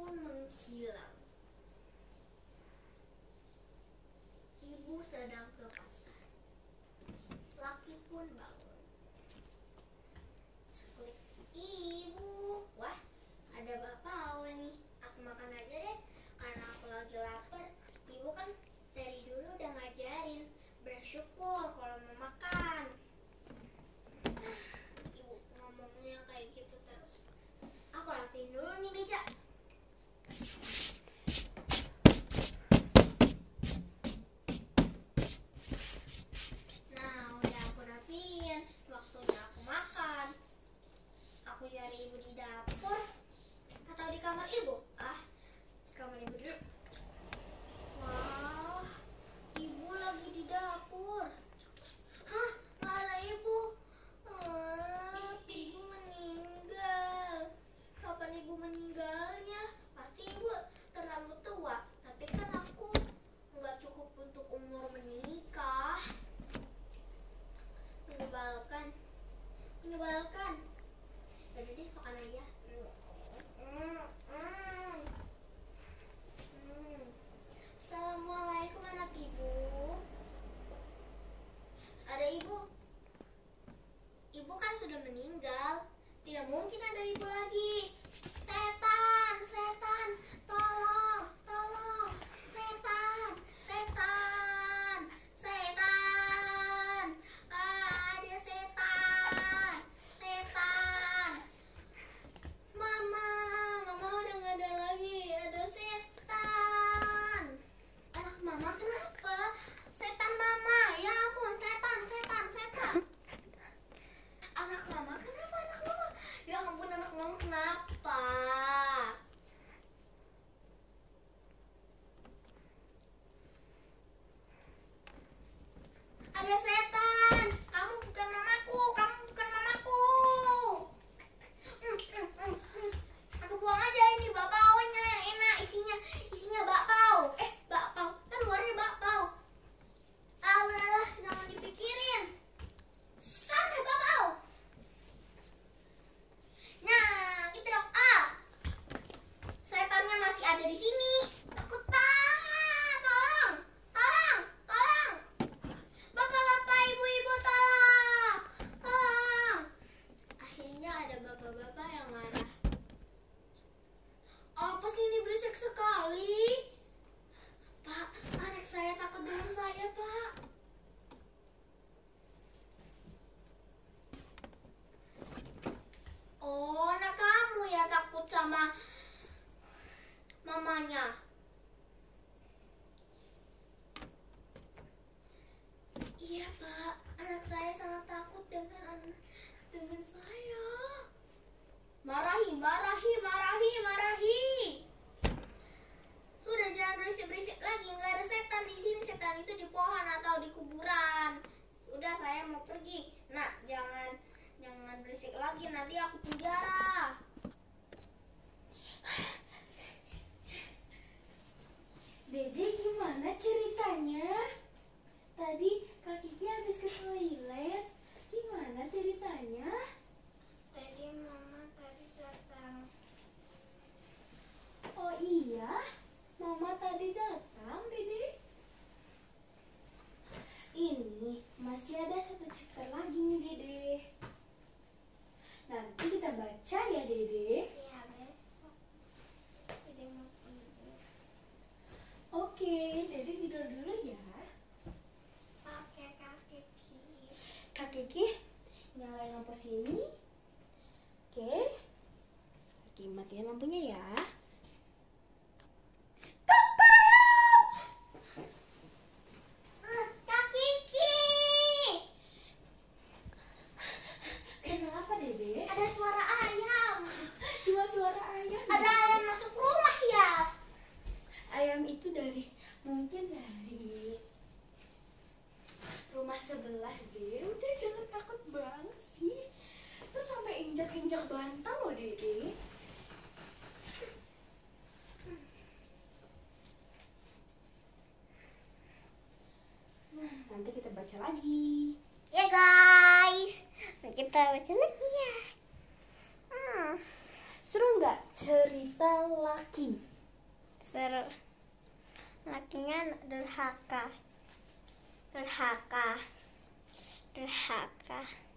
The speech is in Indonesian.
pun menghilang. Ibu sedang ke pasar. Laki pun bangun. Ibu, wah ada bakpao nih. Aku makan aja deh, karena aku lagi lapar. Ibu kan dari dulu udah ngajarin bersyukur kalau mau makan. Ibu ngomongnya kayak gitu terus. Aku rapiin dulu nih meja. Nah, udah aku rapiin. Waktunya aku makan. Aku cari ibu di dapur atau di kamar ibu? Ah, di kamar ibu dulu. Wah, ibu lagi di dapur. Hah, marah ibu. Ah, ibu meninggal. Kapan ibu meninggalnya? Pasti ibu terlalu tua. Tapi kan aku nggak cukup untuk umur menikah. Menyebalkan. Menyebalkan. Yaudah deh, makan aja. Hmm, hmm. Hmm. Assalamualaikum anak ibu. Ada ibu? Ibu kan sudah meninggal. Tidak mungkin ada ibu lagi. Setan, setan, tolong. Setan, setan, setan. Ah, ada setan, setan. Mama, mama udah nggak ada lagi. Ada setan. Anak mama kenapa? Setan mama. Ya ampun, setan, setan, setan. Anak mama kenapa? Anak mama. Ya ampun, anak mama kenapa? Ada setan. Kamu bukan mamaku. Kamu bukan mamaku. Hmm, hmm, hmm, hmm. Aku buang aja ini bakpaonya yang enak isinya isinya bakpao. Eh bakpao kan luarnya bakpao. Ah udahlah jangan dipikirin. Sana bakpao. Nah kita dong ah. Setannya masih ada di sini. Takut ah, tolong, tolong, tolong. Bapak-bapak, ibu-ibu tolong. Tolong. Akhirnya ada bapak-bapak yang marah. Apa sih ini berisik sekali? Pak, anak saya takut dengan saya, Pak. Oh, anak kamu ya takut sama mamanya. Iya, Pak. Anak saya sangat takut dengan anak dengan saya. Marahi, marahi, marahi, marahi. Sudah jangan berisik-berisik lagi. Nggak ada setan di sini. Setan itu di pohon atau di kuburan. Sudah saya mau pergi. Nak, jangan jangan berisik lagi. Nanti aku penjara. Dede gimana ceritanya? Tadi Kak Kiki habis ke toilet. Gimana ceritanya? Tadi mama tadi datang. Oh iya, Mama tadi datang, ada satu chapter lagi nih, Dede. Nanti kita baca ya, Dede. Iya besok. Mau tidur. Oke, Dede tidur dulu ya. Pakai kaki kiri. Kak Kiki, nyalain lampu sini. Oke. Kiki matiin lampunya ya. Eh, Kak Kiki. Kenapa, Dede? Ada suara ayam. Cuma suara ayam. Ada ayam masuk rumah ya. Ayam itu dari mungkin dari rumah sebelah deh. Udah jangan takut banget sih. Terus sampai injak-injak bantal loh Dede. Nah, nanti kita baca lagi. Ya guys. Nah, kita baca lagi ya. Hmm. Seru nggak cerita laki seru lakinya anak durhaka durhaka durhaka